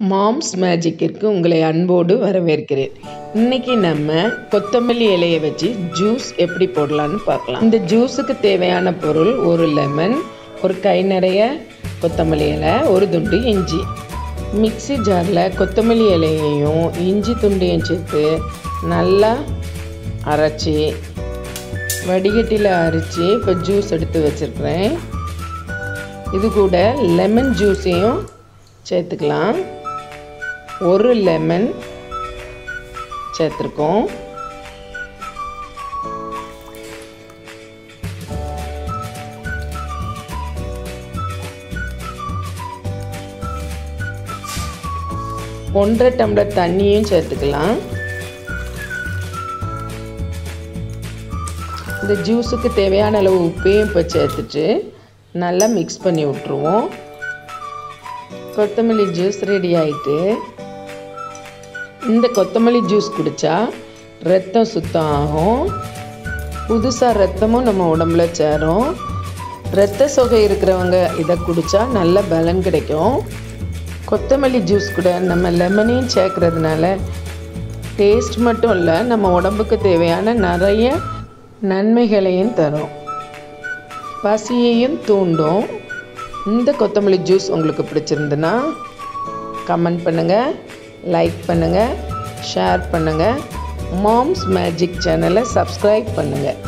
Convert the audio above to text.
Moms மேஜிக்கிற்கு உங்களை அன்போடு வரவேற்கிறேன். இன்னைக்கு நம்ம கொத்தமல்லி இலையை வச்சு ஜூஸ் எப்படி போடலான்னு பார்க்கலாம். இந்த ஜூஸுக்கு தேவையான பொருள் ஒரு லெமன் ஒரு கை நிறைய கொத்தமல்லி இலை ஒரு துண்டு இஞ்சி. மிக்ஸி ஜாரில் கொத்தமல்லி இலையையும் இஞ்சி துண்டையும் சேர்த்து நல்லா அரைச்சி வடிகட்டியில் அரைச்சி இப்போ ஜூஸ் எடுத்து வச்சுருக்கிறேன். இது கூட லெமன் ஜூஸையும் சேர்த்துக்கலாம். ஒரு லெமன் சேர்த்துருக்கோம். ஒன்றரை டம்ளர் தண்ணியும் சேர்த்துக்கலாம். இந்த ஜூஸுக்கு தேவையான அளவு உப்பையும் இப்போ சேர்த்துட்டு நல்லா மிக்ஸ் பண்ணி விட்ருவோம் கொத்தமல்லி ஜூஸ் ரெடி ஆயிட்டு இந்த கொத்தமல்லி ஜூஸ் குடித்தா ரத்தம் சுத்தம் ஆகும் புதுசாக ரத்தமும் நம்ம உடம்புல சேரும். ரத்த சொகை இருக்கிறவங்க இதை குடித்தா நல்ல பலன் கிடைக்கும். கொத்தமல்லி ஜூஸ் கூட நம்ம லெமனையும் சேர்க்கறதுனால டேஸ்ட் மட்டும் இல்லை நம்ம உடம்புக்கு தேவையான நிறைய நன்மைகளையும் தரும். பசியையும் தூண்டும். இந்த கொத்தமல்லி ஜூஸ் உங்களுக்கு பிடிச்சிருந்துன்னா கமெண்ட் பண்ணுங்கள் லைக் பண்ணுங்கள் ஷேர் பண்ணுங்கள் மாம்ஸ் மேஜிக் சேனலை சப்ஸ்கிரைப் பண்ணுங்கள்